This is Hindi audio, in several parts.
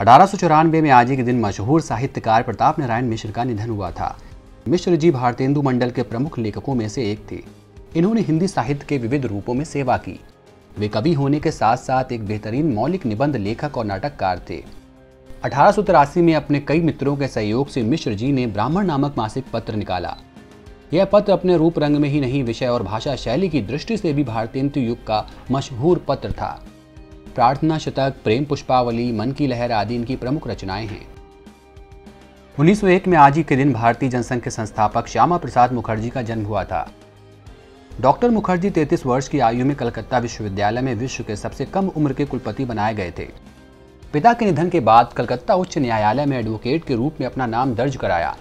अठारह सौ चौरानवे में आज ही के दिन मशहूर साहित्यकार प्रताप नारायण मिश्र का निधन हुआ था। मिश्र जी भारतेंदु मंडल के प्रमुख लेखकों में से एक थे। इन्होंने हिंदी साहित्य के विविध रूपों में सेवा की। वे कवि होने के साथ साथ एक बेहतरीन मौलिक निबंध लेखक और नाटककार थे। अठारह सौ तिरासी में अपने कई मित्रों के सहयोग से मिश्र जी ने ब्राह्मण नामक मासिक पत्र निकाला। यह पत्र अपने रूप रंग में ही नहीं, विषय और भाषा शैली की दृष्टि से भी भारतीय युग का मशहूर पत्र था। प्रार्थना, शतक, प्रेम, पुष्पावली, मन की लहर आदि इनकी प्रमुख रचनाएँ हैं। 1901 में आज ही के दिन भारतीय जनसंघ के संस्थापक श्यामा प्रसाद मुखर्जी का जन्म हुआ था। डॉक्टर मुखर्जी 33 वर्ष की आयु में कलकत्ता विश्वविद्यालय में विश्व के सबसे कम उम्र के कुलपति बनाए गए थे। पिता के निधन के बाद कलकत्ता उच्च न्यायालय में एडवोकेट के रूप में अपना नाम दर्ज कराया।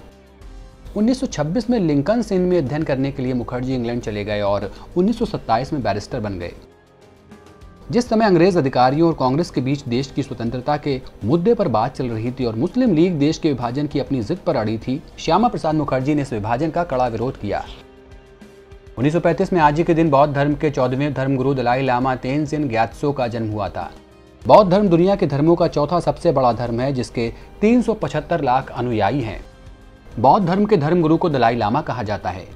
1926 में लिंकन सिंह में अध्ययन करने के लिए मुखर्जी इंग्लैंड चले गए और 1927 में बैरिस्टर बन गए। जिस समय अंग्रेज़ अधिकारियों और कांग्रेस के बीच देश की स्वतंत्रता के मुद्दे पर बात चल रही थी और मुस्लिम लीग देश के विभाजन की अपनी जिद पर अड़ी थी, श्यामा प्रसाद मुखर्जी ने इस विभाजन का कड़ा विरोध किया। 1935 में आज ही के दिन बौद्ध धर्म के चौदहवें धर्मगुरु दलाई लामा तेन तेनजिन ग्यात्सो का जन्म हुआ था। बौद्ध धर्म दुनिया के धर्मों का चौथा सबसे बड़ा धर्म है, जिसके 375 लाख अनुयायी हैं। बौद्ध धर्म के धर्मगुरु को दलाई लामा कहा जाता है। तेन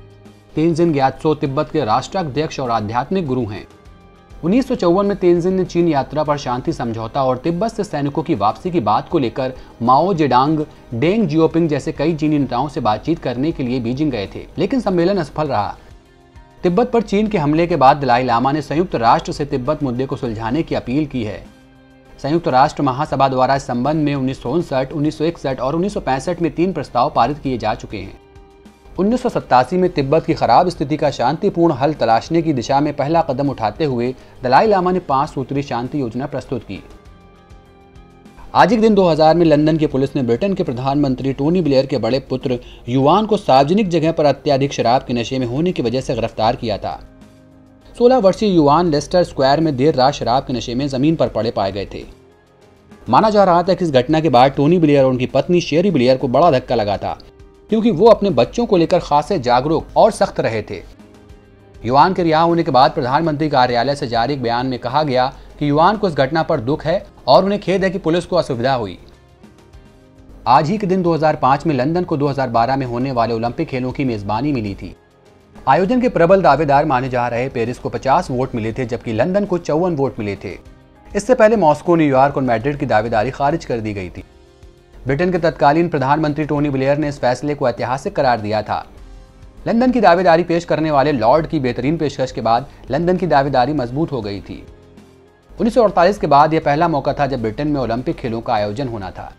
तेनजिन ग्यात्सो तिब्बत के राष्ट्राध्यक्ष और आध्यात्मिक गुरु हैं। उन्नीस सौ चौवन में तेंजिन ने चीन यात्रा पर शांति, समझौता और तिब्बत से सैनिकों की वापसी की बात को लेकर माओ जेडांग, डेंग, जियोपिंग जैसे कई चीनी नेताओं से बातचीत करने के लिए बीजिंग गए थे, लेकिन सम्मेलन असफल रहा। तिब्बत पर चीन के हमले के बाद दलाई लामा ने संयुक्त राष्ट्र से तिब्बत मुद्दे को सुलझाने की अपील की है। संयुक्त राष्ट्र महासभा द्वारा इस संबंध में उन्नीस उन्नीस और उन्नीस सौ पैंसठ में तीन प्रस्ताव पारित किए जा चुके हैं। उन्नीस सौ सतासी में तिब्बत की खराब स्थिति का शांतिपूर्ण हल तलाशने की दिशा में पहला कदम उठाते हुए दलाई लामा ने पाँच सूत्री शांति योजना प्रस्तुत की। आज के दिन 2000 में लंदन की पुलिस ने ब्रिटेन के प्रधानमंत्री टोनी ब्लेयर के बड़े पुत्र युवान को सार्वजनिक जगह पर अत्याधिक शराब के नशे में होने की वजह से गिरफ़्तार किया था। 16 वर्षीय युवान लेस्टर स्क्वायर में देर रात शराब के नशे में ज़मीन पर पड़े पाए गए थे। माना जा रहा था कि इस घटना के बाद टोनी ब्लेयर और उनकी पत्नी शेरी ब्लेयर को बड़ा धक्का लगा था। क्योंकि वो अपने बच्चों को लेकर खासे जागरूक और सख्त रहे थे। युवान के रिहा होने के बाद प्रधानमंत्री कार्यालय से जारी एक बयान में कहा गया कि युवान को इस घटना पर दुख है और उन्हें खेद है कि पुलिस को असुविधा हुई। आज ही के दिन 2005 में लंदन को 2012 में होने वाले ओलंपिक खेलों की मेजबानी मिली थी। आयोजन के प्रबल दावेदार माने जा रहे पेरिस को 50 वोट मिले थे, जबकि लंदन को चौवन वोट मिले थे। इससे पहले मॉस्को न्यूयॉर्क और मैड्रिड की दावेदारी खारिज कर दी गई थी। ब्रिटेन के तत्कालीन प्रधानमंत्री टोनी ब्लेयर ने इस फैसले को ऐतिहासिक करार दिया था। लंदन की दावेदारी पेश करने वाले लॉर्ड की बेहतरीन पेशकश के बाद लंदन की दावेदारी मज़बूत हो गई थी। 1948 के बाद यह पहला मौका था जब ब्रिटेन में ओलंपिक खेलों का आयोजन होना था।